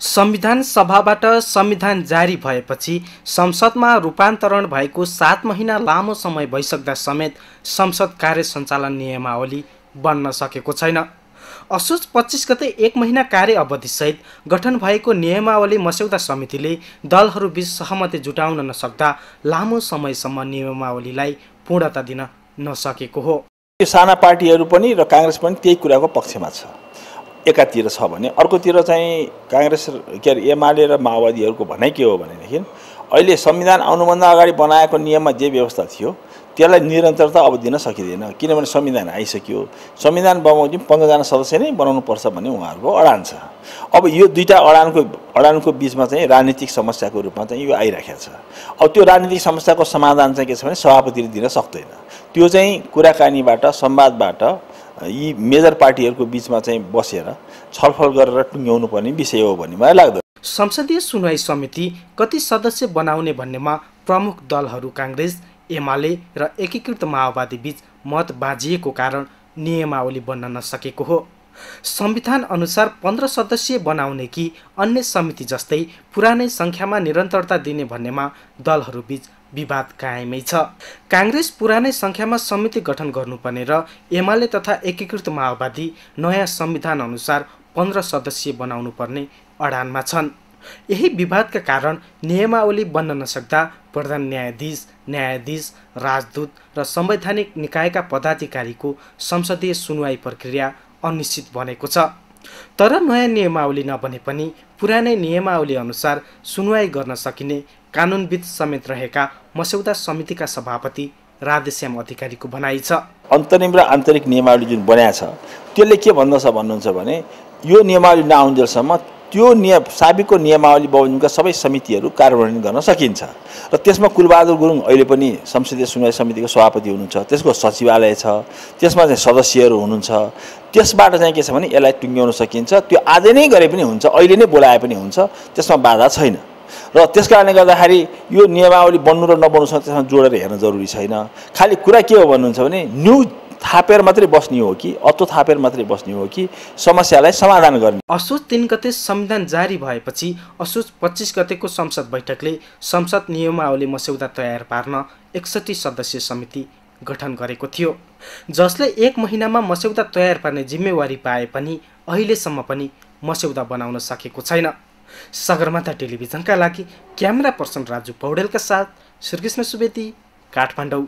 संविधान सभाबाट संविधान जारी भएपछि संसदमा रूपान्तरण भएको सात महिना लामो समय भइसक्दा समेत संसद कार्य सञ्चालन नियमावली बन्न सकेको छैन। असोज पच्चिस गते एक महिना कार्य अवधिसहित गठन भएको नियमावली मस्यौदा समितिले दलहरूबीच सहमति जुटाउन नसक्दा लामो समयसम्म नियमावलीलाई पूर्णता दिन नसकेको हो। यो साना पार्टीहरू पनि र काङ्ग्रेस पनि त्यही कुराको पक्षमा छ। एकातिर छ भने अर्कोतिर चाहिँ काङ्ग्रेस के अरे एमाले र माओवादीहरूको भनाइ के हो भनेदेखि अहिले संविधान आउनुभन्दा अगाडि बनाएको नियममा जे व्यवस्था थियो त्यसलाई निरन्तरता अब दिन सकिँदैन किनभने संविधान आइसक्यो। संविधान बमोजिम पन्ध्रजना सदस्य नै बनाउनुपर्छ भन्ने उहाँहरूको अडान छ। अब यो दुईवटा अडानको अडानको बिचमा चाहिँ राजनीतिक समस्याको रूपमा चाहिँ यो आइराखेको छ। अब त्यो राजनीतिक समस्याको समाधान चाहिँ के छ भने सभापतिले दिन सक्दैन। त्यो चाहिँ कुराकानीबाट संवादबाट यी मेजर पार्टीहरूको बिचमा चाहिँ बसेर छलफल गरेर टुङ्ग्याउनु पर्ने विषय हो भन्ने मलाई लाग्दछ संसदीय सुनवाई समिति कति सदस्य बनाउने भन्नेमा प्रमुख दलहरू काङ्ग्रेस एमाले र एकीकृत माओवादी बीच मत बाँझिएको कारण नियमावली बन्न नसकेको हो। संविधान अनुसार पन्ध्र सदस्यीय बनाउने कि अन्य समिति जस्तै पुरानै सङ्ख्यामा निरन्तरता दिने भन्नेमा दलहरूबीच विवाद कायमै छ। काङ्ग्रेस पुरानै सङ्ख्यामा समिति गठन गर्नुपर्ने र एमाले तथा एकीकृत माओवादी नयाँ संविधान अनुसार पन्ध्र सदस्यीय बनाउनु पर्ने अडानमा छन्। यही विवादका कारण नियमावली बन्न नसक्दा प्रधान न्यायाधीश न्यायाधीश राजदूत र संवैधानिक निकायका पदाधिकारीको संसदीय सुनवाई प्रक्रिया अनिश्चित बनेको छ। तर नयाँ नियमावली नबने पनि पुरानै नियमावली अनुसार सुनवाई गर्न सकिने कानुनविद समेत रहेका मस्यौदा समितिका सभापति राधेश्याम अधिकारीको भनाइ छ। अन्तरिम र आन्तरिक नियमावली जुन बनाएको छ त्यसले के भन्दछ भन्नुहुन्छ भने यो नियमावली नआउन्जेलसम्म त्यो नियम साबिकको नियमावली बमोजिमका सबै समितिहरू कार्यान्वयन गर्न सकिन्छ। र त्यसमा कुलबहादुर गुरुङ अहिले पनि संसदीय सुनवाई समितिको सभापति हुनुहुन्छ त्यसको सचिवालय छ त्यसमा चाहिँ सदस्यहरू हुनुहुन्छ। त्यसबाट चाहिँ के छ भने यसलाई टुङ्ग्याउन सकिन्छ। त्यो आज नै गरे पनि हुन्छ अहिले नै बोलाए पनि हुन्छ त्यसमा बाधा छैन। र त्यस कारणले गर्दाखेरि यो नियमावली बन्नु र नबन्नुसँग त्यसमा जोडेर हेर्न जरुरी छैन। खालि कुरा के हो भन्नुहुन्छ भने न्यु थापेर मात्रै बस्ने हो कि अतो थापेर मात्रै बस्ने हो कि समस्यालाई समाधान गर्ने। असोज तिन गते संविधान जारी भएपछि असोज पच्चिस गतेको संसद बैठकले संसद नियमावली मस्यौदा तयार पार्न एकसठी सदस्यीय समिति गठन गरेको थियो। जसले एक महिनामा मस्यौदा तयार पार्ने जिम्मेवारी पाए पनि अहिलेसम्म पनि मस्यौदा बनाउन सकेको छैन। सगरमाथा टेलिभिजनका लागि क्यामेरा पर्सन राजु पौडेलका साथ श्रीकृष्ण सुवेदी काठमाडौँ।